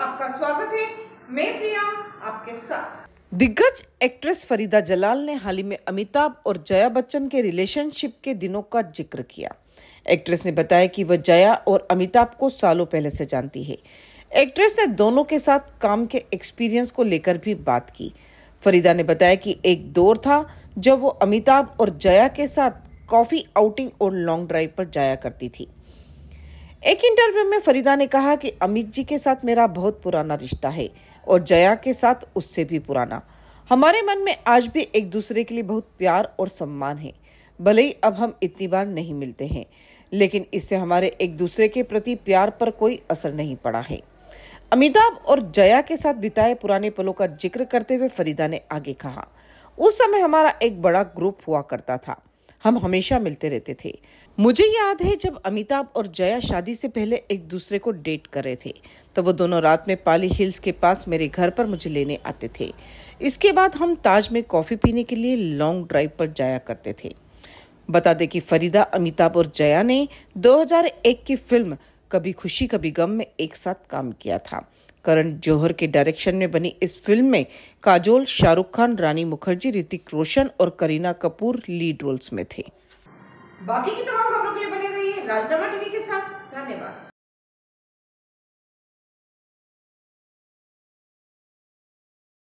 स्वागत है। मैं प्रिया, आपके साथ। दिग्गज एक्ट्रेस फरीदा जलाल ने हाल ही में अमिताभ और जया बच्चन के रिलेशनशिप के दिनों का ज़िक्र किया। एक्ट्रेस ने बताया कि वह जया और अमिताभ को सालों पहले से जानती है। एक्ट्रेस ने दोनों के साथ काम के एक्सपीरियंस को लेकर भी बात की। फरीदा ने बताया कि एक दौर था जब वो अमिताभ और जया के साथ कॉफ़ी आउटिंग और लॉन्ग ड्राइव पर जाया करती थी। एक इंटरव्यू में फरीदा ने कहा कि अमित जी के साथ मेरा बहुत पुराना रिश्ता है और जया के साथ उससे भी पुराना। हमारे मन में आज भी एक दूसरे के लिए बहुत प्यार और सम्मान है। भले ही अब हम इतनी बार नहीं मिलते हैं, लेकिन इससे हमारे एक दूसरे के प्रति प्यार पर कोई असर नहीं पड़ा है। अमिताभ और जया के साथ बिताए पुराने पलों का ज़िक्र करते हुए फरीदा ने आगे कहा, उस समय हमारा एक बड़ा ग्रुप हुआ करता था। हम हमेशा मिलते रहते थे। मुझे याद है जब अमिताभ और जया शादी से पहले एक दूसरे को डेट कर रहे थे तो वो दोनों रात में पाली हिल्स के पास मेरे घर पर मुझे लेने आते थे। इसके बाद हम ताज में कॉफ़ी पीने के लिए लॉन्ग ड्राइव पर जाया करते थे। बता दें कि फरीदा, अमिताभ और जया ने 2001 की फ़िल्म कभी खुशी, कभी गम में एक साथ काम किया था। करण जौहर के डायरेक्शन में बनी इस फ़िल्म में काजोल, शाहरुख खान, रानी मुखर्जी, ऋतिक रोशन और करीना कपूर लीड रोल्स में थे। बाकी की तमाम खबरों के लिए बने रहिए राजनामा टीवी के साथ। धन्यवाद।